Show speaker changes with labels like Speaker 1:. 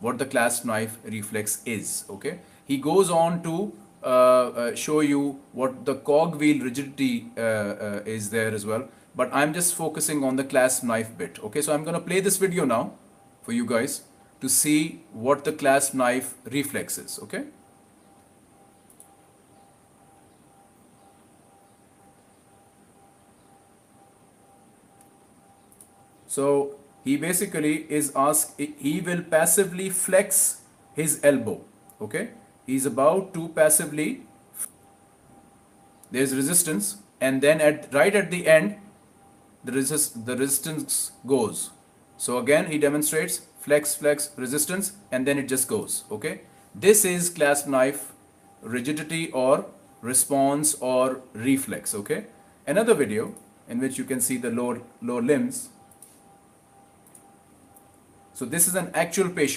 Speaker 1: what the clasp knife reflex is. Okay, he goes on to uh, uh, show you what the cogwheel rigidity uh, uh, is there as well. But I'm just focusing on the clasp knife bit. Okay, so I'm gonna play this video now for you guys to see what the clasp knife reflex is. Okay. So he basically is asked, he will passively flex his elbow. Okay, he's about to passively. There's resistance, and then at right at the end, the resist the resistance goes. So again, he demonstrates flex, flex, resistance, and then it just goes. Okay, this is clasp knife rigidity or response or reflex. Okay, another video in which you can see the lower lower limbs so this is an actual patient